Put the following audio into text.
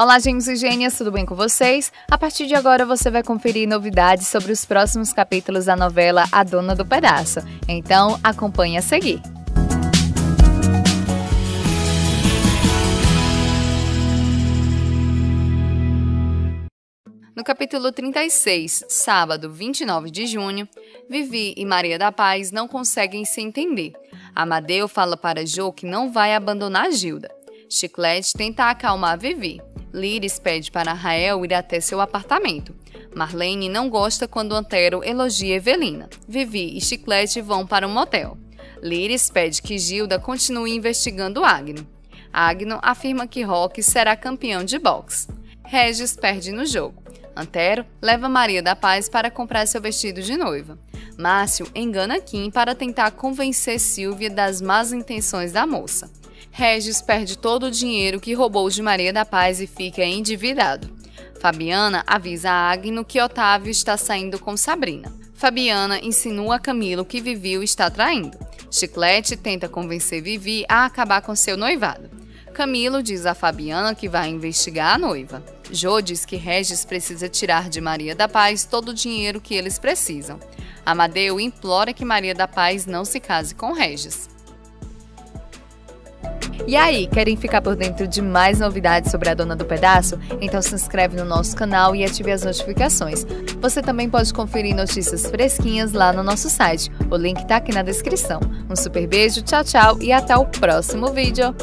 Olá, gêmeos e gênias, tudo bem com vocês? A partir de agora você vai conferir novidades sobre os próximos capítulos da novela A Dona do Pedaço. Então, acompanhe a seguir. No capítulo 36, sábado 29 de junho, Vivi e Maria da Paz não conseguem se entender. Amadeu fala para Jo que não vai abandonar Gilda. Chiclete tenta acalmar Vivi. Liris pede para Rael ir até seu apartamento. Marlene não gosta quando Antero elogia Evelina. Vivi e Chiclete vão para um motel. Liris pede que Gilda continue investigando Agno. Agno afirma que Rock será campeão de boxe. Regis perde no jogo. Antero leva Maria da Paz para comprar seu vestido de noiva. Márcio engana Kim para tentar convencer Silvia das más intenções da moça. Regis perde todo o dinheiro que roubou de Maria da Paz e fica endividado. Fabiana avisa a Agno que Otávio está saindo com Sabrina. Fabiana insinua a Camilo que Vivi o está traindo. Chiclete tenta convencer Vivi a acabar com seu noivado. Camilo diz a Fabiana que vai investigar a noiva. Jô diz que Regis precisa tirar de Maria da Paz todo o dinheiro que eles precisam. Amadeu implora que Maria da Paz não se case com Regis. E aí, querem ficar por dentro de mais novidades sobre a Dona do Pedaço? Então se inscreve no nosso canal e ative as notificações. Você também pode conferir notícias fresquinhas lá no nosso site. O link tá aqui na descrição. Um super beijo, tchau, tchau e até o próximo vídeo!